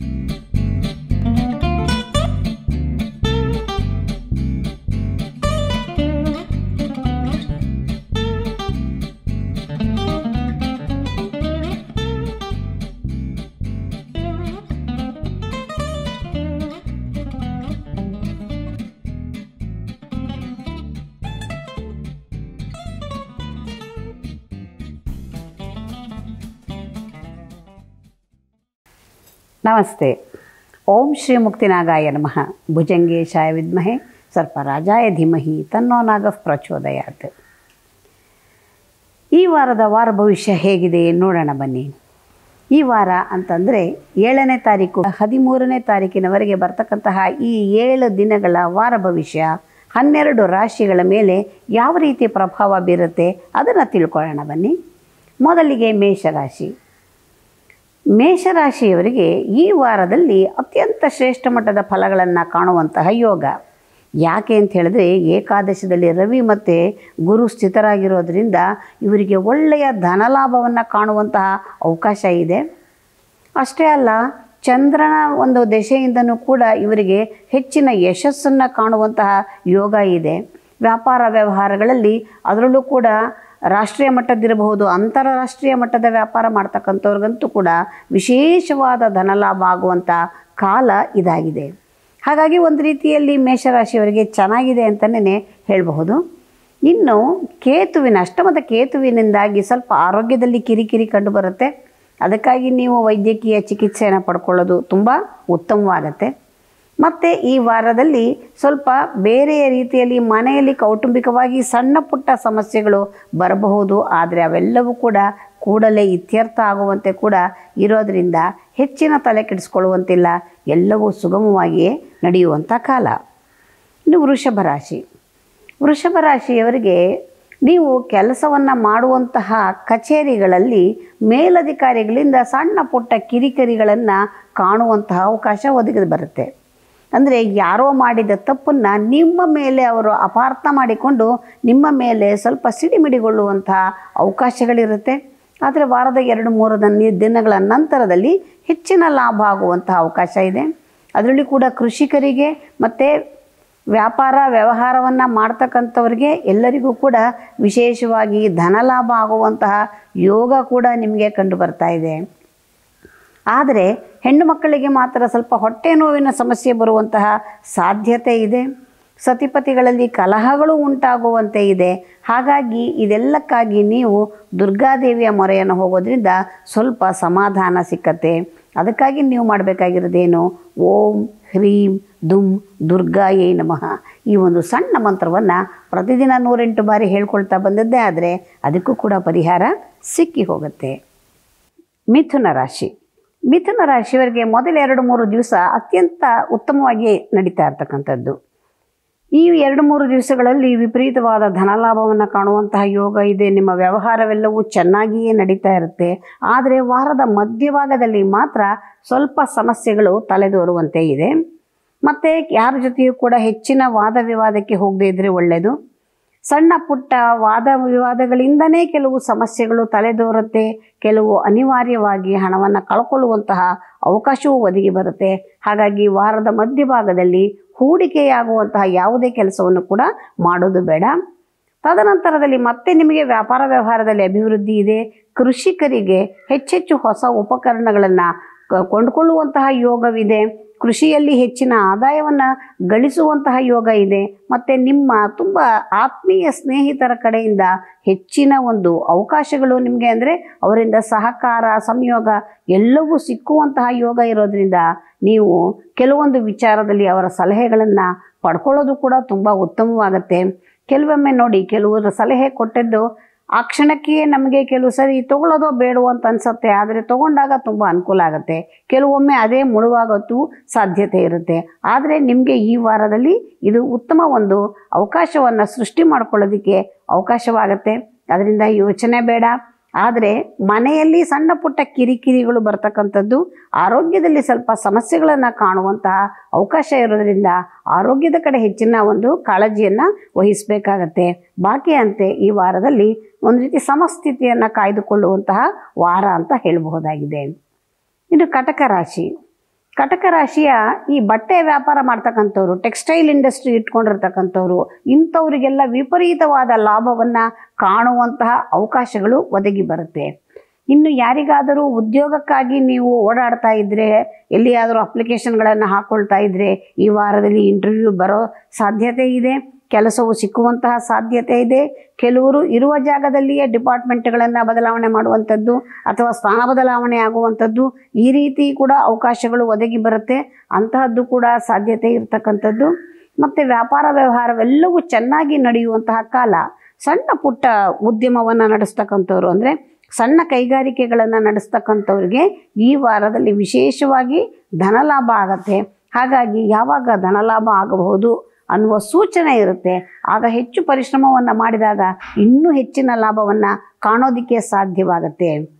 you ನಮಸ್ತೆ. ಓಂ ಶ್ರೀ ಮುಕ್ತಿನಾಗಾಯ ನಮಃ. ಭುಜಂಗೇಶಾಯ ವಿದ್ಮಹೆ. ಸರ್ಪರಾಜಾಯ ಧೀಮಹಿ. ತನ್ನೋ ನಾಗ ಪ್ರಚೋದಯಾತ್. ಈ ವಾರದ ವಾರ ಭವಿಷ್ಯ ಹೇಗಿದೆ ನೋಡೋಣ ಬನ್ನಿ. ಈ ವಾರ ಅಂತಂದರೆ ಏಳನೇ ತಾರೀಕು, ಹದಿಮೂರನೇ ತಾರೀಕಿನವರೆಗೆ ಬರ್ತಕ್ಕಂತಹ ಈ ಏಳು ದಿನಗಳ ವಾರ ಭವಿಷ್ಯ, ಹನ್ನೆರಡು ರಾಶಿಗಳ ಮೇಲೆ ಯಾವ ರೀತಿ ಪ್ರಭಾವ ಬೀರುತ್ತೆ ಅದನ್ನು ತಿಳ್ಕೊಳ್ಳೋಣ ಬನ್ನಿ. ಮೊದಲಿಗೆ ಮೇಷರಾಶಿ. ಮೇಷರಾಶಿಯವರಿಗೆ ಈ ವಾರದಲ್ಲಿ ಅತ್ಯಂತ ಶ್ರೇಷ್ಠ ಮಟ್ಟದ ಫಲಗಳನ್ನು ಕಾಣುವಂತಹ ಯೋಗ. ಯಾಕೆ ಅಂತ ಹೇಳಿದ್ರೆ ಏಕಾದಶದಲ್ಲಿ ರವಿ ಮತ್ತು ಗುರು ಸ್ಥಿತರಾಗಿರೋದ್ರಿಂದ ಇವರಿಗೆ ಒಳ್ಳೆಯ ಧನಲಾಭವನ್ನು ಕಾಣುವಂತಹ ಅವಕಾಶ ಇದೆ. ಅಷ್ಟೇ ಅಲ್ಲ, ಚಂದ್ರನ ಒಂದು ದೆಸೆಯಿಂದನೂ ಕೂಡ ಇವರಿಗೆ ಹೆಚ್ಚಿನ ಯಶಸ್ಸನ್ನು ಕಾಣುವಂತಹ ಯೋಗ ಇದೆ. ವ್ಯಾಪಾರ ವ್ಯವಹಾರಗಳಲ್ಲಿ ಅದರಲ್ಲೂ ಕೂಡ ರಾಷ್ಟ್ರೀಯ ಮಟ್ಟದ್ದಿರಬಹುದು, ಅಂತಾರಾಷ್ಟ್ರೀಯ ಮಟ್ಟದ ವ್ಯಾಪಾರ ಮಾಡ್ತಕ್ಕಂಥವ್ರಿಗಂತೂ ಕೂಡ ವಿಶೇಷವಾದ ಧನಲಾಭ ಆಗುವಂಥ ಕಾಲ ಇದಾಗಿದೆ. ಹಾಗಾಗಿ ಒಂದು ರೀತಿಯಲ್ಲಿ ಮೇಷರಾಶಿಯವರಿಗೆ ಚೆನ್ನಾಗಿದೆ ಅಂತಲೇ ಹೇಳಬಹುದು. ಇನ್ನು ಕೇತುವಿನ, ಅಷ್ಟಮದ ಕೇತುವಿನಿಂದಾಗಿ ಸ್ವಲ್ಪ ಆರೋಗ್ಯದಲ್ಲಿ ಕಿರಿಕಿರಿ ಕಂಡುಬರುತ್ತೆ. ಅದಕ್ಕಾಗಿ ನೀವು ವೈದ್ಯಕೀಯ ಚಿಕಿತ್ಸೆಯನ್ನು ಪಡ್ಕೊಳ್ಳೋದು ತುಂಬ ಉತ್ತಮವಾಗತ್ತೆ. ಮತ್ತು ಈ ವಾರದಲ್ಲಿ ಸ್ವಲ್ಪ ಬೇರೆಯ ರೀತಿಯಲ್ಲಿ ಮನೆಯಲ್ಲಿ ಕೌಟುಂಬಿಕವಾಗಿ ಸಣ್ಣ ಪುಟ್ಟ ಸಮಸ್ಯೆಗಳು ಬರಬಹುದು. ಆದರೆ ಅವೆಲ್ಲವೂ ಕೂಡ ಕೂಡಲೇ ಇತ್ಯರ್ಥ ಆಗುವಂತೆ ಕೂಡ ಇರೋದರಿಂದ ಹೆಚ್ಚಿನ ತಲೆ ಕೆಡಿಸ್ಕೊಳ್ಳುವಂತಿಲ್ಲ. ಎಲ್ಲವೂ ಸುಗಮವಾಗಿಯೇ ನಡೆಯುವಂಥ ಕಾಲ. ಇನ್ನು ವೃಷಭ ರಾಶಿ. ವೃಷಭ ರಾಶಿಯವರಿಗೆ ನೀವು ಕೆಲಸವನ್ನು ಮಾಡುವಂತಹ ಕಚೇರಿಗಳಲ್ಲಿ ಮೇಲಧಿಕಾರಿಗಳಿಂದ ಸಣ್ಣ ಪುಟ್ಟ ಕಿರಿಕಿರಿಗಳನ್ನು ಕಾಣುವಂತಹ ಅವಕಾಶ ಒದಗಿದು ಬರುತ್ತೆ. ಅಂದರೆ ಯಾರೋ ಮಾಡಿದ ತಪ್ಪನ್ನು ನಿಮ್ಮ ಮೇಲೆ ಅವರು ಅಪಾರ್ಥ ಮಾಡಿಕೊಂಡು ನಿಮ್ಮ ಮೇಲೆ ಸ್ವಲ್ಪ ಸಿಡಿಮಿಡಿಗೊಳ್ಳುವಂತಹ ಅವಕಾಶಗಳಿರುತ್ತೆ. ಆದರೆ ವಾರದ ಎರಡು ಮೂರು ದನ ದಿನಗಳ ನಂತರದಲ್ಲಿ ಹೆಚ್ಚಿನ ಲಾಭ ಆಗುವಂತಹ ಅವಕಾಶ ಇದೆ. ಅದರಲ್ಲಿ ಕೂಡ ಕೃಷಿಕರಿಗೆ ಮತ್ತು ವ್ಯಾಪಾರ ವ್ಯವಹಾರವನ್ನು ಮಾಡ್ತಕ್ಕಂಥವ್ರಿಗೆ ಎಲ್ಲರಿಗೂ ಕೂಡ ವಿಶೇಷವಾಗಿ ಧನಲಾಭ ಆಗುವಂತಹ ಯೋಗ ಕೂಡ ನಿಮಗೆ ಕಂಡು ಬರ್ತಾ ಇದೆ. ಆದರೆ ಹೆಣ್ಣು ಮಕ್ಕಳಿಗೆ ಮಾತ್ರ ಸ್ವಲ್ಪ ಹೊಟ್ಟೆ ನೋವಿನ ಸಮಸ್ಯೆ ಬರುವಂತಹ ಸಾಧ್ಯತೆ ಇದೆ. ಸತಿಪತಿಗಳಲ್ಲಿ ಕಲಹಗಳು ಉಂಟಾಗುವಂತೆ ಇದೆ. ಹಾಗಾಗಿ ಇದೆಲ್ಲಕ್ಕಾಗಿ ನೀವು ದುರ್ಗಾದೇವಿಯ ಮೊರೆಯನ್ನು ಹೋಗೋದ್ರಿಂದ ಸ್ವಲ್ಪ ಸಮಾಧಾನ ಸಿಕ್ಕತ್ತೆ. ಅದಕ್ಕಾಗಿ ನೀವು ಮಾಡಬೇಕಾಗಿರೋದೇನು? ಓಂ ಹ್ರೀಂ ದುಂ ದುರ್ಗಾಯೇ ನಮಃ. ಈ ಒಂದು ಸಣ್ಣ ಮಂತ್ರವನ್ನು ಪ್ರತಿದಿನ ನೂರೆಂಟು ಬಾರಿ ಹೇಳ್ಕೊಳ್ತಾ ಬಂದದ್ದೇ ಆದರೆ ಅದಕ್ಕೂ ಕೂಡ ಪರಿಹಾರ ಸಿಕ್ಕಿ ಹೋಗುತ್ತೆ. ಮಿಥುನ ರಾಶಿ. ಮಿಥುನ ರಾಶಿಯವರಿಗೆ ಮೊದಲ ಎರಡು ಮೂರು ದಿವಸ ಅತ್ಯಂತ ಉತ್ತಮವಾಗಿ ನಡೀತಾ ಇರ್ತಕ್ಕಂಥದ್ದು. ಈ ಎರಡು ಮೂರು ದಿವಸಗಳಲ್ಲಿ ವಿಪರೀತವಾದ ಧನಲಾಭವನ್ನು ಕಾಣುವಂತಹ ಯೋಗ ಇದೆ. ನಿಮ್ಮ ವ್ಯವಹಾರವೆಲ್ಲವೂ ಚೆನ್ನಾಗಿಯೇ ನಡೀತಾ ಇರುತ್ತೆ. ಆದರೆ ವಾರದ ಮಧ್ಯಭಾಗದಲ್ಲಿ ಮಾತ್ರ ಸ್ವಲ್ಪ ಸಮಸ್ಯೆಗಳು ತಲೆದೋರುವಂತೆ ಇದೆ. ಮತ್ತು ಯಾರ ಜೊತೆಯೂ ಕೂಡ ಹೆಚ್ಚಿನ ವಾದ ವಿವಾದಕ್ಕೆ ಹೋಗದೇ ಇದ್ದರೆ ಒಳ್ಳೆಯದು ಸಣ್ಣ ಪುಟ್ಟ ವಾದ ವಿವಾದಗಳಿಂದನೇ ಕೆಲವು ಸಮಸ್ಯೆಗಳು ತಲೆದೋರುತ್ತೆ, ಕೆಲವು ಅನಿವಾರ್ಯವಾಗಿ ಹಣವನ್ನು ಕಳ್ಕೊಳ್ಳುವಂತಹ ಅವಕಾಶವೂ ಒದಗಿ ಬರುತ್ತೆ. ಹಾಗಾಗಿ ವಾರದ ಮಧ್ಯಭಾಗದಲ್ಲಿ ಹೂಡಿಕೆಯಾಗುವಂತಹ ಯಾವುದೇ ಕೆಲಸವನ್ನು ಕೂಡ ಮಾಡೋದು ಬೇಡ. ತದನಂತರದಲ್ಲಿ ಮತ್ತೆ ನಿಮಗೆ ವ್ಯಾಪಾರ ವ್ಯವಹಾರದಲ್ಲಿ ಅಭಿವೃದ್ಧಿ ಇದೆ. ಕೃಷಿಕರಿಗೆ ಹೆಚ್ಚೆಚ್ಚು ಹೊಸ ಉಪಕರಣಗಳನ್ನು ಕೊಂಡುಕೊಳ್ಳುವಂತಹ ಯೋಗವಿದೆ. ಕೃಷಿಯಲ್ಲಿ ಹೆಚ್ಚಿನ ಆದಾಯವನ್ನು ಗಳಿಸುವಂತಹ ಯೋಗ ಇದೆ. ಮತ್ತು ನಿಮ್ಮ ತುಂಬ ಆತ್ಮೀಯ ಸ್ನೇಹಿತರ ಕಡೆಯಿಂದ ಹೆಚ್ಚಿನ ಒಂದು ಅವಕಾಶಗಳು ನಿಮಗೆ ಅಂದರೆ ಅವರಿಂದ ಸಹಕಾರ, ಸಂಯೋಗ ಎಲ್ಲವೂ ಸಿಕ್ಕುವಂತಹ ಯೋಗ ಇರೋದ್ರಿಂದ ನೀವು ಕೆಲವೊಂದು ವಿಚಾರದಲ್ಲಿ ಅವರ ಸಲಹೆಗಳನ್ನು ಪಡ್ಕೊಳ್ಳೋದು ಕೂಡ ತುಂಬ ಉತ್ತಮವಾಗುತ್ತೆ. ಕೆಲವೊಮ್ಮೆ ನೋಡಿ ಕೆಲವರು ಸಲಹೆ ಕೊಟ್ಟಿದ್ದು ಆ ಕ್ಷಣಕ್ಕೆ ನಮಗೆ ಕೆಲವು ಸರಿ ತೊಗೊಳ್ಳೋದೋ ಬೇಡವೋ ಅಂತ ಅನಿಸುತ್ತೆ, ಆದರೆ ತೊಗೊಂಡಾಗ ತುಂಬ ಅನುಕೂಲ ಆಗುತ್ತೆ. ಕೆಲವೊಮ್ಮೆ ಅದೇ ಮುಳುವಾಗತ್ತು ಸಾಧ್ಯತೆ ಇರುತ್ತೆ. ಆದರೆ ನಿಮಗೆ ಈ ವಾರದಲ್ಲಿ ಇದು ಉತ್ತಮ ಒಂದು ಅವಕಾಶವನ್ನು ಸೃಷ್ಟಿ ಮಾಡ್ಕೊಳ್ಳೋದಕ್ಕೆ ಅವಕಾಶವಾಗುತ್ತೆ. ಅದರಿಂದ ಯೋಚನೆ ಬೇಡ. ಆದರೆ ಮನೆಯಲ್ಲಿ ಸಣ್ಣ ಪುಟ್ಟ ಕಿರಿಕಿರಿಗಳು ಬರ್ತಕ್ಕಂಥದ್ದು ಆರೋಗ್ಯದಲ್ಲಿ ಸ್ವಲ್ಪ ಸಮಸ್ಯೆಗಳನ್ನು ಕಾಣುವಂತಹ ಅವಕಾಶ ಇರೋದ್ರಿಂದ ಆರೋಗ್ಯದ ಕಡೆ ಹೆಚ್ಚಿನ ಒಂದು ಕಾಳಜಿಯನ್ನು ವಹಿಸಬೇಕಾಗತ್ತೆ. ಬಾಕಿ ಅಂತೆ ಈ ವಾರದಲ್ಲಿ ಒಂದು ರೀತಿ ಸಮಸ್ಥಿತಿಯನ್ನು ಕಾಯ್ದುಕೊಳ್ಳುವಂತಹ ವಾರ ಅಂತ ಹೇಳಬಹುದಾಗಿದೆ. ಇನ್ನು ಕಟಕ ರಾಶಿ. ಕಟಕ ರಾಶಿಯ ಈ ಬಟ್ಟೆ ವ್ಯಾಪಾರ ಮಾಡ್ತಕ್ಕಂಥವ್ರು ಟೆಕ್ಸ್ಟೈಲ್ ಇಂಡಸ್ಟ್ರಿ ಇಟ್ಕೊಂಡಿರ್ತಕ್ಕಂಥವ್ರು, ಇಂಥವರಿಗೆಲ್ಲ ವಿಪರೀತವಾದ ಲಾಭವನ್ನು ಕಾಣುವಂತಹ ಅವಕಾಶಗಳು ಒದಗಿ ಬರುತ್ತೆ. ಇನ್ನು ಯಾರಿಗಾದರೂ ಉದ್ಯೋಗಕ್ಕಾಗಿ ನೀವು ಓಡಾಡ್ತಾ ಇದ್ದರೆ ಎಲ್ಲಿಯಾದರೂ ಅಪ್ಲಿಕೇಶನ್ಗಳನ್ನು ಹಾಕ್ಕೊಳ್ತಾ ಇದ್ದರೆ ಈ ವಾರದಲ್ಲಿ ಇಂಟರ್ವ್ಯೂ ಬರೋ ಸಾಧ್ಯತೆ ಇದೆ. ಕೆಲಸವು ಸಿಕ್ಕುವಂತಹ ಸಾಧ್ಯತೆ ಇದೆ. ಕೆಲವರು ಇರುವ ಜಾಗದಲ್ಲಿಯೇ ಡಿಪಾರ್ಟ್ಮೆಂಟ್ಗಳನ್ನು ಬದಲಾವಣೆ ಮಾಡುವಂಥದ್ದು ಅಥವಾ ಸ್ಥಾನ ಬದಲಾವಣೆ ಆಗುವಂಥದ್ದು ಈ ರೀತಿ ಕೂಡ ಅವಕಾಶಗಳು ಒದಗಿ ಬರುತ್ತೆ. ಅಂತಹದ್ದು ಕೂಡ ಸಾಧ್ಯತೆ ಇರತಕ್ಕಂಥದ್ದು. ಮತ್ತು ವ್ಯಾಪಾರ ವ್ಯವಹಾರವೆಲ್ಲವೂ ಚೆನ್ನಾಗಿ ನಡೆಯುವಂತಹ ಕಾಲ ಸಣ್ಣ ಪುಟ್ಟ ಉದ್ಯಮವನ್ನು ನಡೆಸ್ತಕ್ಕಂಥವ್ರು ಅಂದರೆ ಸಣ್ಣ ಕೈಗಾರಿಕೆಗಳನ್ನು ನಡೆಸ್ತಕ್ಕಂಥವ್ರಿಗೆ ಈ ವಾರದಲ್ಲಿ ವಿಶೇಷವಾಗಿ ಧನಲಾಭ ಆಗತ್ತೆ. ಹಾಗಾಗಿ ಯಾವಾಗ ಧನಲಾಭ ಆಗಬಹುದು ಅನ್ನುವ ಸೂಚನೆ ಇರುತ್ತೆ. ಆಗ ಹೆಚ್ಚು ಪರಿಶ್ರಮವನ್ನು ಮಾಡಿದಾಗ ಇನ್ನೂ ಹೆಚ್ಚಿನ ಲಾಭವನ್ನು ಕಾಣೋದಕ್ಕೆ ಸಾಧ್ಯವಾಗುತ್ತೆ.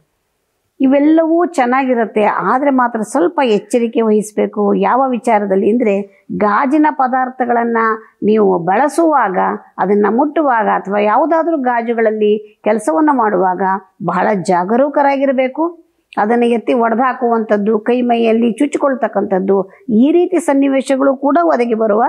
ಇವೆಲ್ಲವೂ ಚೆನ್ನಾಗಿರುತ್ತೆ. ಆದರೆ ಮಾತ್ರ ಸ್ವಲ್ಪ ಎಚ್ಚರಿಕೆ ವಹಿಸಬೇಕು. ಯಾವ ವಿಚಾರದಲ್ಲಿ ಅಂದರೆ ಗಾಜಿನ ಪದಾರ್ಥಗಳನ್ನು ನೀವು ಬಳಸುವಾಗ, ಅದನ್ನು ಮುಟ್ಟುವಾಗ ಅಥವಾ ಯಾವುದಾದ್ರೂ ಗಾಜುಗಳಲ್ಲಿ ಕೆಲಸವನ್ನು ಮಾಡುವಾಗ ಬಹಳ ಜಾಗರೂಕರಾಗಿರಬೇಕು. ಅದನ್ನು ಎತ್ತಿ ಒಡೆದಾಕುವಂಥದ್ದು, ಕೈ ಮೈಯಲ್ಲಿ ಚುಚ್ಚಿಕೊಳ್ತಕ್ಕಂಥದ್ದು, ಈ ರೀತಿ ಸನ್ನಿವೇಶಗಳು ಕೂಡ ಒದಗಿ ಬರುವ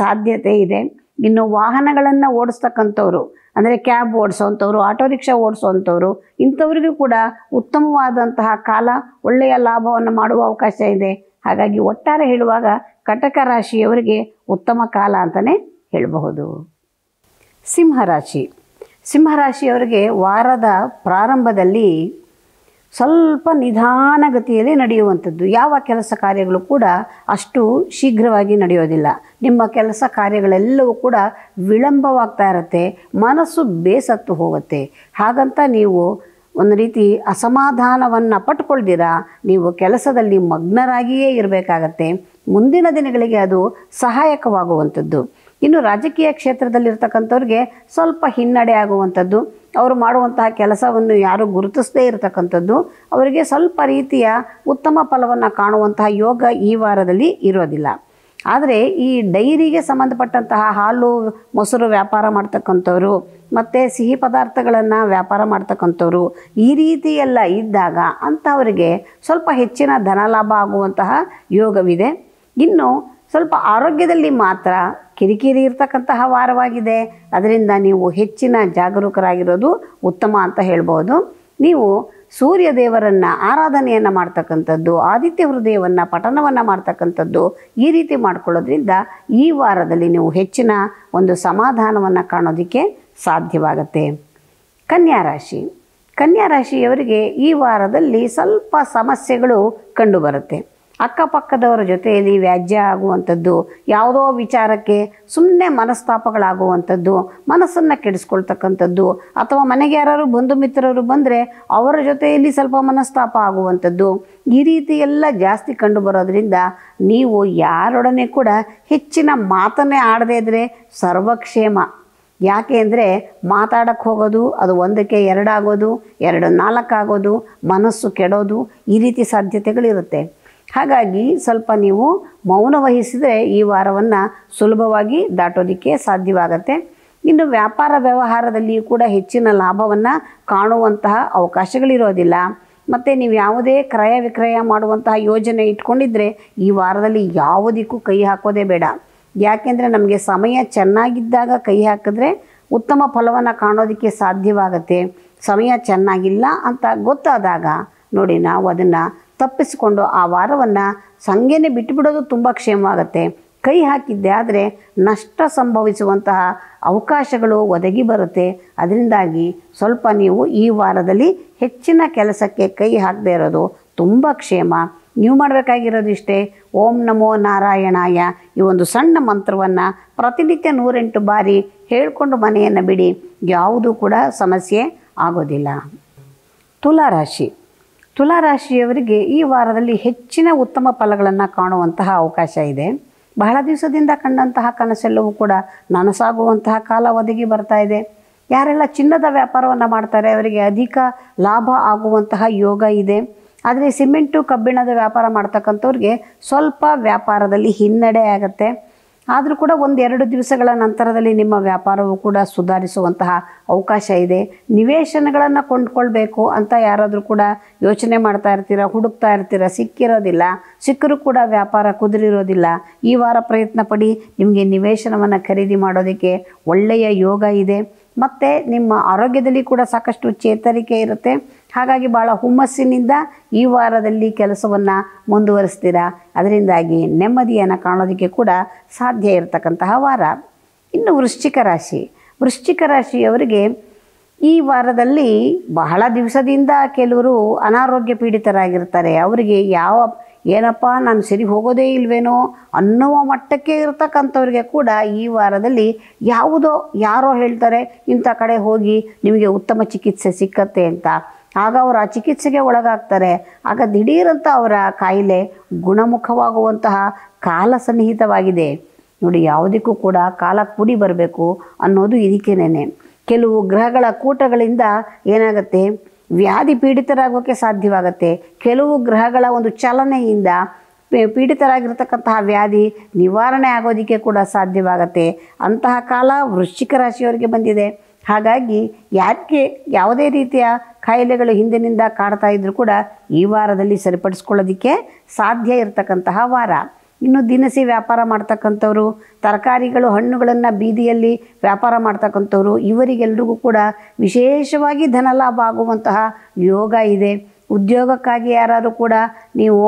ಸಾಧ್ಯತೆ ಇದೆ. ಇನ್ನು ವಾಹನಗಳನ್ನು ಓಡಿಸ್ತಕ್ಕಂಥವ್ರು, ಅಂದರೆ ಕ್ಯಾಬ್ ಓಡಿಸೋವಂಥವ್ರು ಆಟೋ ರಿಕ್ಷಾ ಓಡಿಸೋವಂಥವ್ರು ಇಂಥವ್ರಿಗೂ ಕೂಡ ಉತ್ತಮವಾದಂತಹ ಕಾಲ, ಒಳ್ಳೆಯ ಲಾಭವನ್ನು ಮಾಡುವ ಅವಕಾಶ ಇದೆ. ಹಾಗಾಗಿ ಒಟ್ಟಾರೆ ಹೇಳುವಾಗ ಕಟಕ ರಾಶಿಯವರಿಗೆ ಉತ್ತಮ ಕಾಲ ಅಂತಲೇ ಹೇಳಬಹುದು. ಸಿಂಹರಾಶಿ ಸಿಂಹರಾಶಿಯವರಿಗೆ ವಾರದ ಪ್ರಾರಂಭದಲ್ಲಿ ಸ್ವಲ್ಪ ನಿಧಾನಗತಿಯಲ್ಲಿ ನಡೆಯುವಂಥದ್ದು. ಯಾವ ಕೆಲಸ ಕಾರ್ಯಗಳು ಕೂಡ ಅಷ್ಟು ಶೀಘ್ರವಾಗಿ ನಡೆಯೋದಿಲ್ಲ. ನಿಮ್ಮ ಕೆಲಸ ಕಾರ್ಯಗಳೆಲ್ಲವೂ ಕೂಡ ವಿಳಂಬವಾಗ್ತಾ ಇರುತ್ತೆ, ಮನಸ್ಸು ಬೇಸತ್ತು ಹೋಗುತ್ತೆ. ಹಾಗಂತ ನೀವು ಒಂದು ರೀತಿ ಅಸಮಾಧಾನವನ್ನು ಪಟ್ಕೊಳ್ದಿರ, ನೀವು ಕೆಲಸದಲ್ಲಿ ಮಗ್ನರಾಗಿಯೇ ಇರಬೇಕಾಗತ್ತೆ. ಮುಂದಿನ ದಿನಗಳಿಗೆ ಅದು ಸಹಾಯಕವಾಗುವಂಥದ್ದು. ಇನ್ನು ರಾಜಕೀಯ ಕ್ಷೇತ್ರದಲ್ಲಿರ್ತಕ್ಕಂಥವ್ರಿಗೆ ಸ್ವಲ್ಪ ಹಿನ್ನಡೆ ಆಗುವಂಥದ್ದು, ಅವರು ಮಾಡುವಂತಹ ಕೆಲಸವನ್ನು ಯಾರು ಗುರುತಿಸದೇ ಇರತಕ್ಕಂಥದ್ದು, ಅವರಿಗೆ ಸ್ವಲ್ಪ ರೀತಿಯ ಉತ್ತಮ ಫಲವನ್ನು ಕಾಣುವಂತಹ ಯೋಗ ಈ ವಾರದಲ್ಲಿ ಇರೋದಿಲ್ಲ. ಆದರೆ ಈ ಡೈರಿಗೆ ಸಂಬಂಧಪಟ್ಟಂತಹ ಹಾಲು, ಮೊಸರು ವ್ಯಾಪಾರ ಮಾಡ್ತಕ್ಕಂಥವ್ರು, ಮತ್ತು ಸಿಹಿ ಪದಾರ್ಥಗಳನ್ನು ವ್ಯಾಪಾರ ಮಾಡ್ತಕ್ಕಂಥವ್ರು ಈ ರೀತಿಯೆಲ್ಲ ಇದ್ದಾಗ ಅಂಥವರಿಗೆ ಸ್ವಲ್ಪ ಹೆಚ್ಚಿನ ಧನಲಾಭ ಆಗುವಂತಹ ಯೋಗವಿದೆ. ಇನ್ನು ಸ್ವಲ್ಪ ಆರೋಗ್ಯದಲ್ಲಿ ಮಾತ್ರ ಕಿರಿಕಿರಿ ಇರ್ತಕ್ಕಂತಹ ವಾರವಾಗಿದೆ. ಅದರಿಂದ ನೀವು ಹೆಚ್ಚಿನ ಜಾಗರೂಕರಾಗಿರೋದು ಉತ್ತಮ ಅಂತ ಹೇಳ್ಬೋದು. ನೀವು ಸೂರ್ಯ ದೇವರನ್ನು ಆರಾಧನೆಯನ್ನು ಮಾಡ್ತಕ್ಕಂಥದ್ದು, ಆದಿತ್ಯ ಹೃದಯವನ್ನು ಪಠನವನ್ನು ಮಾಡ್ತಕ್ಕಂಥದ್ದು ಈ ರೀತಿ ಮಾಡ್ಕೊಳ್ಳೋದ್ರಿಂದ ಈ ವಾರದಲ್ಲಿ ನೀವು ಹೆಚ್ಚಿನ ಒಂದು ಸಮಾಧಾನವನ್ನು ಕಾಣೋದಕ್ಕೆ ಸಾಧ್ಯವಾಗತ್ತೆ. ಕನ್ಯಾ ರಾಶಿ. ಕನ್ಯಾ ರಾಶಿಯವರಿಗೆ ಈ ವಾರದಲ್ಲಿ ಸ್ವಲ್ಪ ಸಮಸ್ಯೆಗಳು ಕಂಡುಬರುತ್ತೆ ಅಕ್ಕಪಕ್ಕದವರ ಜೊತೆಯಲ್ಲಿ ವ್ಯಾಜ್ಯ ಆಗುವಂಥದ್ದು, ಯಾವುದೋ ವಿಚಾರಕ್ಕೆ ಸುಮ್ಮನೆ ಮನಸ್ತಾಪಗಳಾಗುವಂಥದ್ದು, ಮನಸ್ಸನ್ನು ಕೆಡಿಸ್ಕೊಳ್ತಕ್ಕಂಥದ್ದು, ಅಥವಾ ಮನೆಗೆ ಯಾರು ಬಂಧು ಮಿತ್ರರು ಬಂದರೆ ಅವರ ಜೊತೆಯಲ್ಲಿ ಸ್ವಲ್ಪ ಮನಸ್ತಾಪ ಆಗುವಂಥದ್ದು, ಈ ರೀತಿ ಎಲ್ಲ ಜಾಸ್ತಿ ಕಂಡು ಬರೋದ್ರಿಂದ ನೀವು ಯಾರೊಡನೆ ಕೂಡ ಹೆಚ್ಚಿನ ಮಾತನ್ನೇ ಆಡದೇ ಇದ್ದರೆ ಸರ್ವಕ್ಷೇಮ. ಯಾಕೆ ಅಂದರೆ ಮಾತಾಡಕ್ಕೆ ಹೋಗೋದು, ಅದು ಒಂದಕ್ಕೆ ಎರಡಾಗೋದು, ಎರಡು ನಾಲ್ಕಾಗೋದು, ಮನಸ್ಸು ಕೆಡೋದು, ಈ ರೀತಿ ಸಾಧ್ಯತೆಗಳಿರುತ್ತೆ. ಹಾಗಾಗಿ ಸ್ವಲ್ಪ ನೀವು ಮೌನ ವಹಿಸಿದರೆ ಈ ವಾರವನ್ನು ಸುಲಭವಾಗಿ ದಾಟೋದಕ್ಕೆ ಸಾಧ್ಯವಾಗತ್ತೆ. ಇನ್ನು ವ್ಯಾಪಾರ ವ್ಯವಹಾರದಲ್ಲಿಯೂ ಕೂಡ ಹೆಚ್ಚಿನ ಲಾಭವನ್ನು ಕಾಣುವಂತಹ ಅವಕಾಶಗಳಿರೋದಿಲ್ಲ. ಮತ್ತು ನೀವು ಯಾವುದೇ ಕ್ರಯ ವಿಕ್ರಯ ಮಾಡುವಂತಹ ಯೋಜನೆ ಇಟ್ಕೊಂಡಿದ್ದರೆ ಈ ವಾರದಲ್ಲಿ ಯಾವುದಕ್ಕೂ ಕೈ ಹಾಕೋದೇ ಬೇಡ. ಯಾಕೆಂದರೆ ನಮಗೆ ಸಮಯ ಚೆನ್ನಾಗಿದ್ದಾಗ ಕೈ ಹಾಕಿದ್ರೆ ಉತ್ತಮ ಫಲವನ್ನು ಕಾಣೋದಕ್ಕೆ ಸಾಧ್ಯವಾಗತ್ತೆ. ಸಮಯ ಚೆನ್ನಾಗಿಲ್ಲ ಅಂತ ಗೊತ್ತಾದಾಗ ನೋಡಿ ನಾವು ಅದನ್ನು ತಪ್ಪಿಸಿಕೊಂಡು ಆ ವಾರವನ್ನು ಸಂಗೇನೆ ಬಿಟ್ಟುಬಿಡೋದು ತುಂಬ ಕ್ಷೇಮವಾಗುತ್ತೆ. ಕೈ ಹಾಕಿದ್ದೆ ಆದರೆ ನಷ್ಟ ಸಂಭವಿಸುವಂತಹ ಅವಕಾಶಗಳು ಒದಗಿ ಬರುತ್ತೆ. ಅದರಿಂದಾಗಿ ಸ್ವಲ್ಪ ನೀವು ಈ ವಾರದಲ್ಲಿ ಹೆಚ್ಚಿನ ಕೆಲಸಕ್ಕೆ ಕೈ ಹಾಕದೇ ಇರೋದು ತುಂಬ ಕ್ಷೇಮ. ನೀವು ಮಾಡಬೇಕಾಗಿರೋದು ಇಷ್ಟೇ. ಓಂ ನಮೋ ನಾರಾಯಣಾಯ. ಈ ಒಂದು ಸಣ್ಣ ಮಂತ್ರವನ್ನು ಪ್ರತಿನಿತ್ಯ ನೂರೆಂಟು ಬಾರಿ ಹೇಳಿಕೊಂಡು ಮನೆಯನ್ನು ಬಿಡಿ. ಯಾವುದೂ ಕೂಡ ಸಮಸ್ಯೆ ಆಗೋದಿಲ್ಲ. ತುಲಾರಾಶಿ. ತುಲಾರಾಶಿಯವರಿಗೆ ಈ ವಾರದಲ್ಲಿ ಹೆಚ್ಚಿನ ಉತ್ತಮ ಫಲಗಳನ್ನು ಕಾಣುವಂತಹ ಅವಕಾಶ ಇದೆ. ಬಹಳ ದಿವಸದಿಂದ ಕಂಡಂತಹ ಕನಸೆಲ್ಲವೂ ಕೂಡ ನನಸಾಗುವಂತಹ ಕಾಲ ಒದಗಿ ಬರ್ತಾ ಇದೆ. ಯಾರೆಲ್ಲ ಚಿನ್ನದ ವ್ಯಾಪಾರವನ್ನು ಮಾಡ್ತಾರೆ ಅವರಿಗೆ ಅಧಿಕ ಲಾಭ ಆಗುವಂತಹ ಯೋಗ ಇದೆ. ಆದರೆ ಸಿಮೆಂಟು ಕಬ್ಬಿಣದ ವ್ಯಾಪಾರ ಮಾಡ್ತಕ್ಕಂಥವ್ರಿಗೆ ಸ್ವಲ್ಪ ವ್ಯಾಪಾರದಲ್ಲಿ ಹಿನ್ನಡೆ ಆಗುತ್ತೆ. ಆದರೂ ಕೂಡ ಒಂದೆರಡು ದಿವಸಗಳ ನಂತರದಲ್ಲಿ ನಿಮ್ಮ ವ್ಯಾಪಾರವು ಕೂಡ ಸುಧಾರಿಸುವಂತಹ ಅವಕಾಶ ಇದೆ. ನಿವೇಶನಗಳನ್ನು ಕೊಂಡ್ಕೊಳ್ಬೇಕು ಅಂತ ಯಾರಾದರೂ ಕೂಡ ಯೋಚನೆ ಮಾಡ್ತಾ ಇರ್ತೀರ, ಹುಡುಕ್ತಾ ಇರ್ತೀರ, ಸಿಕ್ಕಿರೋದಿಲ್ಲ, ಸಿಕ್ಕರೂ ಕೂಡ ವ್ಯಾಪಾರ ಕುದುರಿರೋದಿಲ್ಲ, ಈ ವಾರ ಪ್ರಯತ್ನ ಪಡಿ, ನಿಮಗೆ ನಿವೇಶನವನ್ನು ಖರೀದಿ ಮಾಡೋದಕ್ಕೆ ಒಳ್ಳೆಯ ಯೋಗ ಇದೆ. ಮತ್ತು ನಿಮ್ಮ ಆರೋಗ್ಯದಲ್ಲಿ ಕೂಡ ಸಾಕಷ್ಟು ಚೇತರಿಕೆ ಇರುತ್ತೆ. ಹಾಗಾಗಿ ಭಾಳ ಹುಮ್ಮಸ್ಸಿನಿಂದ ಈ ವಾರದಲ್ಲಿ ಕೆಲಸವನ್ನು ಮುಂದುವರಿಸ್ತೀರಾ? ಅದರಿಂದಾಗಿ ನೆಮ್ಮದಿಯನ್ನು ಕಾಣೋದಕ್ಕೆ ಕೂಡ ಸಾಧ್ಯ ಇರತಕ್ಕಂತಹ ವಾರ. ಇನ್ನು ವೃಶ್ಚಿಕ ರಾಶಿ. ವೃಶ್ಚಿಕ ರಾಶಿಯವರಿಗೆ ಈ ವಾರದಲ್ಲಿ ಬಹಳ ದಿವಸದಿಂದ ಕೆಲವರು ಅನಾರೋಗ್ಯ ಪೀಡಿತರಾಗಿರ್ತಾರೆ. ಅವರಿಗೆ ಯಾವ ಏನಪ್ಪ, ನಾನು ಸರಿ ಹೋಗೋದೇ ಇಲ್ವೇನೋ ಅನ್ನುವ ಮಟ್ಟಕ್ಕೆ ಇರ್ತಕ್ಕಂಥವ್ರಿಗೆ ಕೂಡ ಈ ವಾರದಲ್ಲಿ ಯಾವುದೋ, ಯಾರೋ ಹೇಳ್ತಾರೆ, ಇಂಥ ಕಡೆ ಹೋಗಿ ನಿಮಗೆ ಉತ್ತಮ ಚಿಕಿತ್ಸೆ ಸಿಕ್ಕತ್ತೆ ಅಂತ. ಆಗ ಅವರು ಆ ಚಿಕಿತ್ಸೆಗೆ ಒಳಗಾಗ್ತಾರೆ. ಆಗ ದಿಢೀರಂತ ಅವರ ಕಾಯಿಲೆ ಗುಣಮುಖವಾಗುವಂತಹ ಕಾಲ ಸನ್ನಿಹಿತವಾಗಿದೆ. ನೋಡಿ, ಯಾವುದಕ್ಕೂ ಕೂಡ ಕಾಲ ಕೂಡಿ ಬರಬೇಕು ಅನ್ನೋದು ಇದಕ್ಕೇನೆ ಕೆಲವು ಗ್ರಹಗಳ ಕೂಟಗಳಿಂದ ಏನಾಗುತ್ತೆ? ವ್ಯಾಧಿ ಪೀಡಿತರಾಗೋಕ್ಕೆ ಸಾಧ್ಯವಾಗುತ್ತೆ. ಕೆಲವು ಗ್ರಹಗಳ ಒಂದು ಚಲನೆಯಿಂದ ಪೀಡಿತರಾಗಿರ್ತಕ್ಕಂತಹ ವ್ಯಾಧಿ ನಿವಾರಣೆ ಆಗೋದಕ್ಕೆ ಕೂಡ ಸಾಧ್ಯವಾಗುತ್ತೆ. ಅಂತಹ ಕಾಲ ವೃಶ್ಚಿಕ ರಾಶಿಯವರಿಗೆ ಬಂದಿದೆ. ಹಾಗಾಗಿ ಯಾಕೆ ಯಾವುದೇ ರೀತಿಯ ಕಾಯಿಲೆಗಳು ಹಿಂದಿನಿಂದ ಕಾಡ್ತಾ ಇದ್ದರೂ ಕೂಡ ಈ ವಾರದಲ್ಲಿ ಸರಿಪಡಿಸ್ಕೊಳ್ಳೋದಕ್ಕೆ ಸಾಧ್ಯ ಇರತಕ್ಕಂತಹ ವಾರ. ಇನ್ನು ದಿನಸಿ ವ್ಯಾಪಾರ ಮಾಡ್ತಕ್ಕಂಥವ್ರು, ತರಕಾರಿಗಳು, ಹಣ್ಣುಗಳನ್ನು ಬೀದಿಯಲ್ಲಿ ವ್ಯಾಪಾರ ಮಾಡ್ತಕ್ಕಂಥವ್ರು, ಇವರಿಗೆಲ್ರಿಗೂ ಕೂಡ ವಿಶೇಷವಾಗಿ ಧನಲಾಭ ಆಗುವಂತಹ ಯೋಗ ಇದೆ. ಉದ್ಯೋಗಕ್ಕಾಗಿ ಯಾರಾದರೂ ಕೂಡ ನೀವು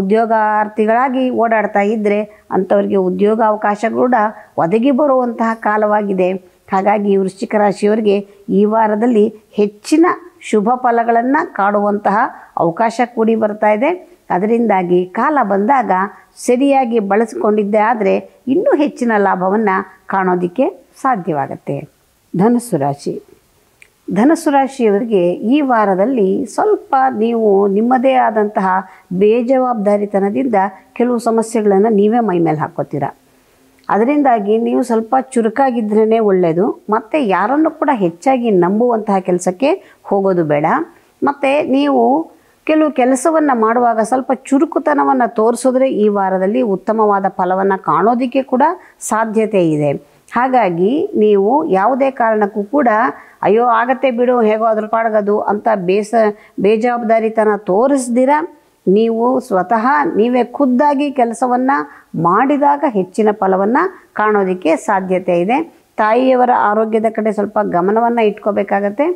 ಉದ್ಯೋಗಾರ್ಥಿಗಳಾಗಿ ಓಡಾಡ್ತಾ ಇದ್ದರೆ ಅಂಥವ್ರಿಗೆ ಉದ್ಯೋಗ ಅವಕಾಶ ಕೂಡ ಒದಗಿ ಬರುವಂತಹ ಕಾಲವಾಗಿದೆ. ಹಾಗಾಗಿ ವೃಶ್ಚಿಕ ರಾಶಿಯವರಿಗೆ ಈ ವಾರದಲ್ಲಿ ಹೆಚ್ಚಿನ ಶುಭ ಫಲಗಳನ್ನು ಕಾಡುವಂತಹ ಅವಕಾಶ ಕೂಡಿ ಬರ್ತಾ ಇದೆ. ಅದರಿಂದಾಗಿ ಕಾಲ ಬಂದಾಗ ಸರಿಯಾಗಿ ಬಳಸಿಕೊಂಡಿದ್ದೆ ಆದರೆ ಇನ್ನೂ ಹೆಚ್ಚಿನ ಲಾಭವನ್ನು ಕಾಣೋದಕ್ಕೆ ಸಾಧ್ಯವಾಗುತ್ತೆ. ಧನಸ್ಸು ರಾಶಿ. ಧನಸ್ಸು ರಾಶಿಯವರಿಗೆ ಈ ವಾರದಲ್ಲಿ ಸ್ವಲ್ಪ ನೀವು ನಿಮ್ಮದೇ ಆದಂತಹ ಬೇಜವಾಬ್ದಾರಿತನದಿಂದ ಕೆಲವು ಸಮಸ್ಯೆಗಳನ್ನು ನೀವೇ ಮೈಮೇಲೆ ಮೇಲೆ ಹಾಕ್ಕೋತೀರ ಅದರಿಂದಾಗಿ ನೀವು ಸ್ವಲ್ಪ ಚುರುಕಾಗಿದ್ರೇ ಒಳ್ಳೆಯದು ಮತ್ತು ಯಾರನ್ನು ಕೂಡ ಹೆಚ್ಚಾಗಿ ನಂಬುವಂತಹ ಕೆಲಸಕ್ಕೆ ಹೋಗೋದು ಬೇಡ. ಮತ್ತು ನೀವು ಕೆಲವು ಕೆಲಸವನ್ನು ಮಾಡುವಾಗ ಸ್ವಲ್ಪ ಚುರುಕುತನವನ್ನು ತೋರಿಸಿದ್ರೆ ಈ ವಾರದಲ್ಲಿ ಉತ್ತಮವಾದ ಫಲವನ್ನು ಕಾಣೋದಕ್ಕೆ ಕೂಡ ಸಾಧ್ಯತೆ ಇದೆ. ಹಾಗಾಗಿ ನೀವು ಯಾವುದೇ ಕಾರಣಕ್ಕೂ ಕೂಡ, ಅಯ್ಯೋ, ಆಗತ್ತೆ ಬಿಡು, ಹೇಗೋ ಅದ್ರ ಪಾಡ್ಗದು ಅಂತ ಬೇಸ, ಬೇಜವಾಬ್ದಾರಿತನ ತೋರಿಸ್ದಿರ. ನೀವು ಸ್ವತಃ ನೀವೇ ಖುದ್ದಾಗಿ ಕೆಲಸವನ್ನು ಮಾಡಿದಾಗ ಹೆಚ್ಚಿನ ಫಲವನ್ನು ಕಾಣೋದಕ್ಕೆ ಸಾಧ್ಯತೆ ಇದೆ. ತಾಯಿಯವರ ಆರೋಗ್ಯದ ಕಡೆ ಸ್ವಲ್ಪ ಗಮನವನ್ನು ಇಟ್ಕೋಬೇಕಾಗತ್ತೆ.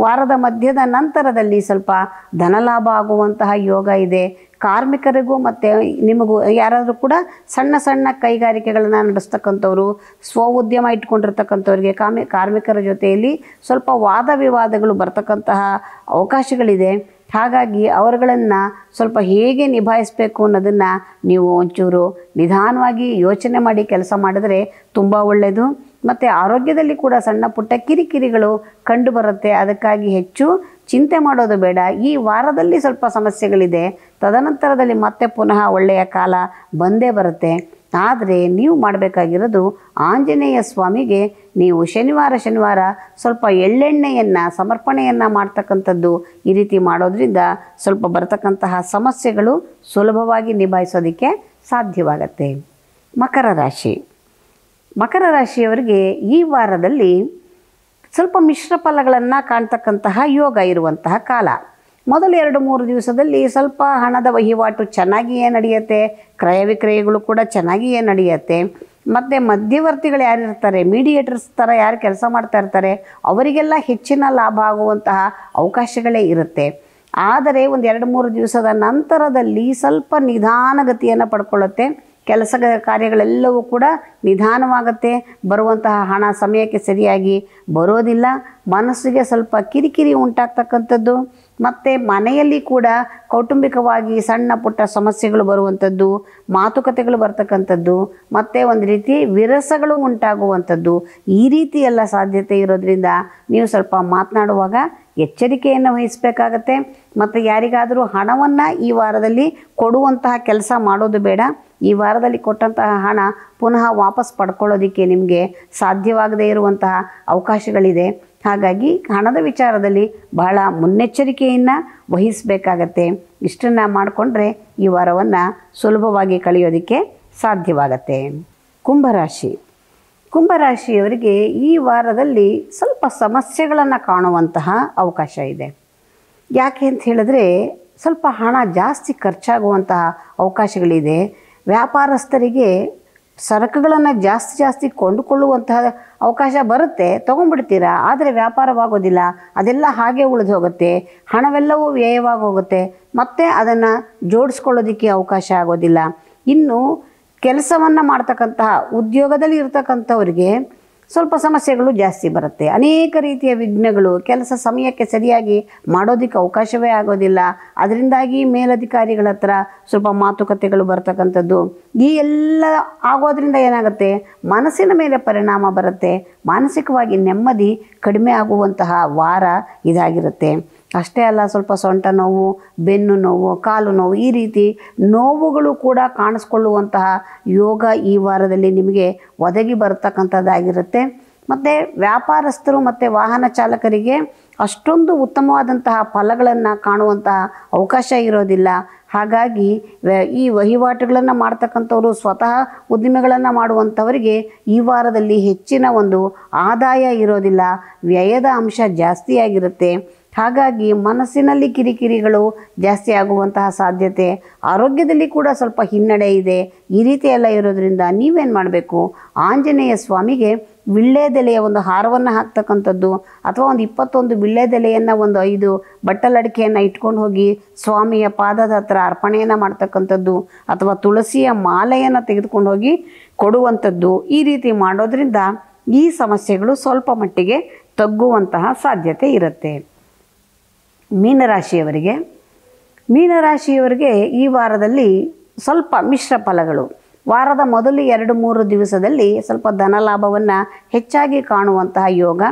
ವಾರದ ಮಧ್ಯದ ನಂತರದಲ್ಲಿ ಸ್ವಲ್ಪ ಧನಲಾಭ ಆಗುವಂತಹ ಯೋಗ ಇದೆ. ಕಾರ್ಮಿಕರಿಗೂ ಮತ್ತು ನಿಮಗೂ ಯಾರಾದರೂ ಕೂಡ ಸಣ್ಣ ಸಣ್ಣ ಕೈಗಾರಿಕೆಗಳನ್ನು ನಡೆಸ್ತಕ್ಕಂಥವ್ರು, ಸ್ವ ಉದ್ಯಮ ಇಟ್ಕೊಂಡಿರ್ತಕ್ಕಂಥವ್ರಿಗೆ ಕಾಮಿ ಕಾರ್ಮಿಕರ ಜೊತೆಯಲ್ಲಿ ಸ್ವಲ್ಪ ವಾದ ವಿವಾದಗಳು ಬರ್ತಕ್ಕಂತಹ ಅವಕಾಶಗಳಿದೆ. ಹಾಗಾಗಿ ಅವರುಗಳನ್ನು ಸ್ವಲ್ಪ ಹೇಗೆ ನಿಭಾಯಿಸಬೇಕು ಅನ್ನೋದನ್ನು ನೀವು ಒಂಚೂರು ನಿಧಾನವಾಗಿ ಯೋಚನೆ ಮಾಡಿ ಕೆಲಸ ಮಾಡಿದ್ರೆ ತುಂಬ ಒಳ್ಳೆಯದು ಮತ್ತು ಆರೋಗ್ಯದಲ್ಲಿ ಕೂಡ ಸಣ್ಣ ಪುಟ್ಟ ಕಿರಿಕಿರಿಗಳು ಕಂಡು ಬರುತ್ತೆ. ಅದಕ್ಕಾಗಿ ಹೆಚ್ಚು ಚಿಂತೆ ಮಾಡೋದು ಬೇಡ. ಈ ವಾರದಲ್ಲಿ ಸ್ವಲ್ಪ ಸಮಸ್ಯೆಗಳಿದೆ. ತದನಂತರದಲ್ಲಿ ಮತ್ತೆ ಪುನಃ ಒಳ್ಳೆಯ ಕಾಲ ಬಂದೇ ಬರುತ್ತೆ. ಆದರೆ ನೀವು ಮಾಡಬೇಕಾಗಿರೋದು ಆಂಜನೇಯ ಸ್ವಾಮಿಗೆ ನೀವು ಶನಿವಾರ ಶನಿವಾರ ಸ್ವಲ್ಪ ಎಳ್ಳೆಣ್ಣೆಯನ್ನು, ಸಮರ್ಪಣೆಯನ್ನು ಮಾಡ್ತಕ್ಕಂಥದ್ದು ಈ ರೀತಿ ಮಾಡೋದ್ರಿಂದ ಸ್ವಲ್ಪ ಬರತಕ್ಕಂತಹ ಸಮಸ್ಯೆಗಳು ಸುಲಭವಾಗಿ ನಿಭಾಯಿಸೋದಕ್ಕೆ ಸಾಧ್ಯವಾಗತ್ತೆ. ಮಕರ ರಾಶಿ. ಮಕರ ರಾಶಿಯವರಿಗೆ ಈ ವಾರದಲ್ಲಿ ಸ್ವಲ್ಪ ಮಿಶ್ರ ಫಲಗಳನ್ನು ಕಾಣ್ತಕ್ಕಂತಹ ಯೋಗ ಇರುವಂತಹ ಕಾಲ. ಮೊದಲು ಎರಡು ಮೂರು ದಿವಸದಲ್ಲಿ ಸ್ವಲ್ಪ ಹಣದ ವಹಿವಾಟು ಚೆನ್ನಾಗಿಯೇ ನಡೆಯುತ್ತೆ, ಕ್ರಯ ವಿಕ್ರಯಗಳು ಕೂಡ ಚೆನ್ನಾಗಿಯೇ ನಡೆಯುತ್ತೆ. ಮತ್ತು ಮಧ್ಯವರ್ತಿಗಳು ಯಾರಿರ್ತಾರೆ ಮೀಡಿಯೇಟರ್ಸ್ ಥರ ಯಾರು ಕೆಲಸ ಮಾಡ್ತಾ ಇರ್ತಾರೆ, ಅವರಿಗೆಲ್ಲ ಹೆಚ್ಚಿನ ಲಾಭ ಆಗುವಂತಹ ಅವಕಾಶಗಳೇ ಇರುತ್ತೆ. ಆದರೆ ಒಂದು ಎರಡು ಮೂರು ದಿವಸದ ನಂತರದಲ್ಲಿ ಸ್ವಲ್ಪ ನಿಧಾನಗತಿಯನ್ನು ಪಡ್ಕೊಳ್ಳುತ್ತೆ. ಕೆಲಸ ಕಾರ್ಯಗಳೆಲ್ಲವೂ ಕೂಡ ನಿಧಾನವಾಗುತ್ತೆ. ಬರುವಂತಹ ಹಣ ಸಮಯಕ್ಕೆ ಸರಿಯಾಗಿ ಬರೋದಿಲ್ಲ. ಮನಸ್ಸಿಗೆ ಸ್ವಲ್ಪ ಕಿರಿಕಿರಿ ಉಂಟಾಗ್ತಕ್ಕಂಥದ್ದು. ಮತ್ತು ಮನೆಯಲ್ಲಿ ಕೂಡ ಕೌಟುಂಬಿಕವಾಗಿ ಸಣ್ಣ ಪುಟ್ಟ ಸಮಸ್ಯೆಗಳು ಬರುವಂಥದ್ದು, ಮಾತುಕತೆಗಳು ಬರ್ತಕ್ಕಂಥದ್ದು, ಮತ್ತು ಒಂದು ರೀತಿ ವಿರಸಗಳು ಉಂಟಾಗುವಂಥದ್ದು ಈ ರೀತಿ ಎಲ್ಲ ಸಾಧ್ಯತೆ ಇರೋದ್ರಿಂದ ನೀವು ಸ್ವಲ್ಪ ಮಾತನಾಡುವಾಗ ಎಚ್ಚರಿಕೆಯನ್ನು ವಹಿಸಬೇಕಾಗತ್ತೆ. ಮತ್ತು ಯಾರಿಗಾದರೂ ಹಣವನ್ನು ಈ ವಾರದಲ್ಲಿ ಕೊಡುವಂತಹ ಕೆಲಸ ಮಾಡೋದು ಬೇಡ. ಈ ವಾರದಲ್ಲಿ ಕೊಟ್ಟಂತಹ ಹಣ ಪುನಃ ವಾಪಸ್ ಪಡ್ಕೊಳ್ಳೋದಕ್ಕೆ ನಿಮಗೆ ಸಾಧ್ಯವಾಗದೇ ಇರುವಂತಹ ಅವಕಾಶಗಳಿದೆ. ಹಾಗಾಗಿ ಹಣದ ವಿಚಾರದಲ್ಲಿ ಬಹಳ ಮುನ್ನೆಚ್ಚರಿಕೆಯನ್ನು ವಹಿಸಬೇಕಾಗತ್ತೆ. ಇಷ್ಟನ್ನು ಮಾಡಿಕೊಂಡ್ರೆ ಈ ವಾರವನ್ನು ಸುಲಭವಾಗಿ ಕಳೆಯೋದಕ್ಕೆ ಸಾಧ್ಯವಾಗತ್ತೆ. ಕುಂಭರಾಶಿ. ಕುಂಭರಾಶಿಯವರಿಗೆ ಈ ವಾರದಲ್ಲಿ ಸ್ವಲ್ಪ ಸಮಸ್ಯೆಗಳನ್ನು ಕಾಣುವಂತಹ ಅವಕಾಶ ಇದೆ. ಯಾಕೆ ಅಂತ ಹೇಳಿದ್ರೆ ಸ್ವಲ್ಪ ಹಣ ಜಾಸ್ತಿ ಖರ್ಚಾಗುವಂತಹ ಅವಕಾಶಗಳಿದೆ. ವ್ಯಾಪಾರಸ್ಥರಿಗೆ ಸರಕುಗಳನ್ನು ಜಾಸ್ತಿ ಜಾಸ್ತಿ ಕೊಂಡುಕೊಳ್ಳುವಂತಹ ಅವಕಾಶ ಬರುತ್ತೆ, ತೊಗೊಂಡ್ಬಿಡ್ತೀರಾ? ಆದರೆ ವ್ಯಾಪಾರವಾಗೋದಿಲ್ಲ. ಅದೆಲ್ಲ ಹಾಗೆ ಉಳಿದು ಹೋಗುತ್ತೆ. ಹಣವೆಲ್ಲವೂ ವ್ಯಯವಾಗಿ ಹೋಗುತ್ತೆ. ಮತ್ತೆ ಅದನ್ನು ಜೋಡಿಸ್ಕೊಳ್ಳೋದಕ್ಕೆ ಅವಕಾಶ ಆಗೋದಿಲ್ಲ. ಇನ್ನು ಕೆಲಸವನ್ನು ಮಾಡ್ತಕ್ಕಂತಹ ಉದ್ಯೋಗದಲ್ಲಿ ಇರ್ತಕ್ಕಂಥವ್ರಿಗೆ ಸ್ವಲ್ಪ ಸಮಸ್ಯೆಗಳು ಜಾಸ್ತಿ ಬರುತ್ತೆ. ಅನೇಕ ರೀತಿಯ ವಿಘ್ನಗಳು ಕೆಲಸ ಸಮಯಕ್ಕೆ ಸರಿಯಾಗಿ ಮಾಡೋದಕ್ಕೆ ಅವಕಾಶವೇ ಆಗೋದಿಲ್ಲ. ಅದರಿಂದಾಗಿ ಮೇಲಧಿಕಾರಿಗಳ ಹತ್ರ ಸ್ವಲ್ಪ ಮಾತುಕತೆಗಳು ಬರ್ತಕ್ಕಂಥದ್ದು. ಈ ಎಲ್ಲ ಆಗೋದ್ರಿಂದ ಏನಾಗುತ್ತೆ? ಮನಸ್ಸಿನ ಮೇಲೆ ಪರಿಣಾಮ ಬರುತ್ತೆ. ಮಾನಸಿಕವಾಗಿ ನೆಮ್ಮದಿ ಕಡಿಮೆ ಆಗುವಂತಹ ವಾರ ಇದಾಗಿರುತ್ತೆ. ಅಷ್ಟೇ ಅಲ್ಲ, ಸ್ವಲ್ಪ ಸೊಂಟ ನೋವು, ಬೆನ್ನು ನೋವು, ಕಾಲು ನೋವು, ಈ ರೀತಿ ನೋವುಗಳು ಕೂಡ ಕಾಣಿಸ್ಕೊಳ್ಳುವಂತಹ ಯೋಗ ಈ ವಾರದಲ್ಲಿ ನಿಮಗೆ ಒದಗಿ ಬರತಕ್ಕಂಥದ್ದಾಗಿರುತ್ತೆ. ಮತ್ತು ವ್ಯಾಪಾರಸ್ಥರು ಮತ್ತು ವಾಹನ ಚಾಲಕರಿಗೆ ಅಷ್ಟೊಂದು ಉತ್ತಮವಾದಂತಹ ಫಲಗಳನ್ನು ಕಾಣುವಂತಹ ಅವಕಾಶ ಇರೋದಿಲ್ಲ. ಹಾಗಾಗಿ ಈ ವಹಿವಾಟುಗಳನ್ನು ಮಾಡ್ತಕ್ಕಂಥವರು ಸ್ವತಃ ಉದ್ದಿಮೆಗಳನ್ನು ಮಾಡುವಂಥವರಿಗೆ ಈ ವಾರದಲ್ಲಿ ಹೆಚ್ಚಿನ ಒಂದು ಆದಾಯ ಇರೋದಿಲ್ಲ. ವ್ಯಯದ ಅಂಶ ಜಾಸ್ತಿಯಾಗಿರುತ್ತೆ. ಹಾಗಾಗಿ ಮನಸ್ಸಿನಲ್ಲಿ ಕಿರಿಕಿರಿಗಳು ಜಾಸ್ತಿ ಆಗುವಂತಹ ಸಾಧ್ಯತೆ, ಆರೋಗ್ಯದಲ್ಲಿ ಕೂಡ ಸ್ವಲ್ಪ ಹಿನ್ನಡೆ ಇದೆ. ಈ ರೀತಿ ಎಲ್ಲ ಇರೋದ್ರಿಂದ ನೀವೇನು ಮಾಡಬೇಕು? ಆಂಜನೇಯ ಸ್ವಾಮಿಗೆ ವಿಳ್ಳೆದೆಲೆಯ ಒಂದು ಹಾರವನ್ನು ಹಾಕ್ತಕ್ಕಂಥದ್ದು, ಅಥವಾ ಒಂದು ಇಪ್ಪತ್ತೊಂದು ವಿಳ್ಳೆದೆಲೆಯನ್ನು ಒಂದು ಐದು ಬಟ್ಟಲಡಿಕೆಯನ್ನು ಇಟ್ಕೊಂಡು ಹೋಗಿ ಸ್ವಾಮಿಯ ಪಾದದ ಹತ್ರ ಅರ್ಪಣೆಯನ್ನು ಮಾಡ್ತಕ್ಕಂಥದ್ದು, ಅಥವಾ ತುಳಸಿಯ ಮಾಲೆಯನ್ನು ತೆಗೆದುಕೊಂಡು ಹೋಗಿ ಕೊಡುವಂಥದ್ದು, ಈ ರೀತಿ ಮಾಡೋದ್ರಿಂದ ಈ ಸಮಸ್ಯೆಗಳು ಸ್ವಲ್ಪ ಮಟ್ಟಿಗೆ ತಗ್ಗುವಂತಹ ಸಾಧ್ಯತೆ ಇರುತ್ತೆ. ಮೀನರಾಶಿಯವರಿಗೆ. ಮೀನರಾಶಿಯವರಿಗೆ ಈ ವಾರದಲ್ಲಿ ಸ್ವಲ್ಪ ಮಿಶ್ರ ಫಲಗಳು. ವಾರದ ಮೊದಲು ಎರಡು ಮೂರು ದಿವಸದಲ್ಲಿ ಸ್ವಲ್ಪ ಧನಲಾಭವನ್ನು ಹೆಚ್ಚಾಗಿ ಕಾಣುವಂತಹ ಯೋಗ.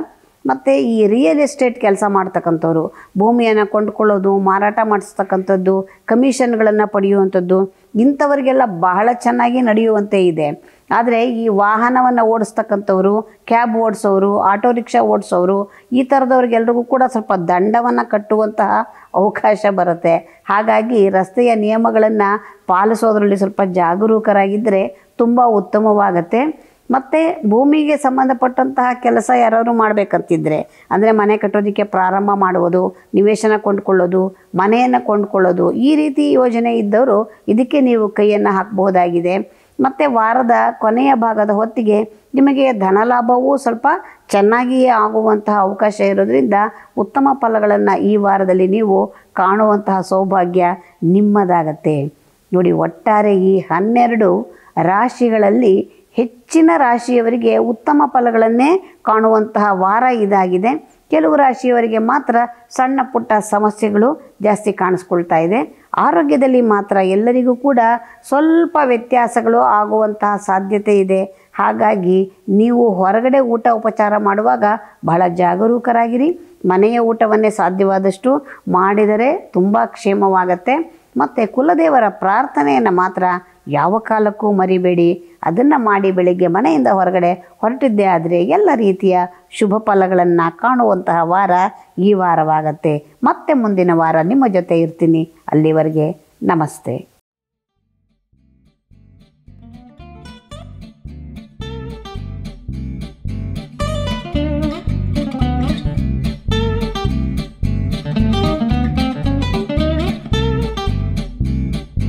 ಮತ್ತು ಈ ರಿಯಲ್ ಎಸ್ಟೇಟ್ ಕೆಲಸ ಮಾಡ್ತಕ್ಕಂಥವ್ರು, ಭೂಮಿಯನ್ನು ಕೊಂಡ್ಕೊಳ್ಳೋದು, ಮಾರಾಟ ಮಾಡಿಸ್ತಕ್ಕಂಥದ್ದು ಕಮಿಷನ್ಗಳನ್ನು ಪಡೆಯುವಂಥದ್ದು, ಇಂಥವರಿಗೆಲ್ಲ ಬಹಳ ಚೆನ್ನಾಗಿ ನಡೆಯುವಂತೆ ಇದೆ. ಆದರೆ ಈ ವಾಹನವನ್ನು ಓಡಿಸ್ತಕ್ಕಂಥವ್ರು ಕ್ಯಾಬ್ ಓಡಿಸೋರು ಆಟೋ ರಿಕ್ಷಾ ಓಡಿಸೋರು ಈ ಥರದವ್ರಿಗೆಲ್ರಿಗೂ ಕೂಡ ಸ್ವಲ್ಪ ದಂಡವನ್ನು ಕಟ್ಟುವಂತಹ ಅವಕಾಶ ಬರುತ್ತೆ. ಹಾಗಾಗಿ ರಸ್ತೆಯ ನಿಯಮಗಳನ್ನು ಪಾಲಿಸೋದ್ರಲ್ಲಿ ಸ್ವಲ್ಪ ಜಾಗರೂಕರಾಗಿದ್ದರೆ ತುಂಬ ಉತ್ತಮವಾಗತ್ತೆ. ಮತ್ತು ಭೂಮಿಗೆ ಸಂಬಂಧಪಟ್ಟಂತಹ ಕೆಲಸ ಯಾರಾದ್ರು ಮಾಡಬೇಕಂತಿದ್ದರೆ ಅಂದರೆ ಮನೆ ಕಟ್ಟೋದಕ್ಕೆ ಪ್ರಾರಂಭ ಮಾಡುವುದು, ನಿವೇಶನ ಕೊಂಡ್ಕೊಳ್ಳೋದು, ಮನೆಯನ್ನು ಕೊಂಡ್ಕೊಳ್ಳೋದು, ಈ ರೀತಿ ಯೋಜನೆ ಇದ್ದವರು ಇದಕ್ಕೆ ನೀವು ಕೈಯನ್ನು ಹಾಕಬಹುದಾಗಿದೆ. ಮತ್ತು ವಾರದ ಕೊನೆಯ ಭಾಗದ ಹೊತ್ತಿಗೆ ನಿಮಗೆ ಧನಲಾಭವೂ ಸ್ವಲ್ಪ ಚೆನ್ನಾಗಿಯೇ ಆಗುವಂತಹ ಅವಕಾಶ ಇರೋದರಿಂದ ಉತ್ತಮ ಫಲಗಳನ್ನು ಈ ವಾರದಲ್ಲಿ ನೀವು ಕಾಣುವಂತಹ ಸೌಭಾಗ್ಯ ನಿಮ್ಮದಾಗತ್ತೆ. ನೋಡಿ, ಒಟ್ಟಾರೆ ಈ ಹನ್ನೆರಡು ರಾಶಿಗಳಲ್ಲಿ ಹೆಚ್ಚಿನ ರಾಶಿಯವರಿಗೆ ಉತ್ತಮ ಫಲಗಳನ್ನೇ ಕಾಣುವಂತಹ ವಾರ ಇದಾಗಿದೆ. ಕೆಲವು ರಾಶಿಯವರಿಗೆ ಮಾತ್ರ ಸಣ್ಣ ಪುಟ್ಟ ಸಮಸ್ಯೆಗಳು ಜಾಸ್ತಿ ಕಾಣಿಸ್ಕೊಳ್ತಾ ಇದೆ. ಆರೋಗ್ಯದಲ್ಲಿ ಮಾತ್ರ ಎಲ್ಲರಿಗೂ ಕೂಡ ಸ್ವಲ್ಪ ವ್ಯತ್ಯಾಸಗಳು ಆಗುವಂತಹ ಸಾಧ್ಯತೆ ಇದೆ. ಹಾಗಾಗಿ ನೀವು ಹೊರಗಡೆ ಊಟ ಉಪಚಾರ ಮಾಡುವಾಗ ಬಹಳ ಜಾಗರೂಕರಾಗಿರಿ. ಮನೆಯ ಊಟವನ್ನೇ ಸಾಧ್ಯವಾದಷ್ಟು ಮಾಡಿದರೆ ತುಂಬ ಕ್ಷೇಮವಾಗತ್ತೆ. ಮತ್ತು ಕುಲದೇವರ ಪ್ರಾರ್ಥನೆಯನ್ನು ಮಾತ್ರ ಯಾವ ಕಾಲಕ್ಕೂ ಮರಿಬೇಡಿ. ಅದನ್ನು ಮಾಡಿ ಬೆಳಿಗ್ಗೆ ಮನೆಯಿಂದ ಹೊರಗಡೆ ಹೊರಟಿದ್ದೆ ಆದರೆ ಎಲ್ಲ ರೀತಿಯ ಶುಭ ಫಲಗಳನ್ನು ಕಾಣುವಂತಹ ವಾರ ಈ ವಾರವಾಗತ್ತೆ. ಮತ್ತೆ ಮುಂದಿನ ವಾರ ನಿಮ್ಮ ಜೊತೆ ಇರ್ತೀನಿ. ಅಲ್ಲಿವರೆಗೆ ನಮಸ್ತೆ.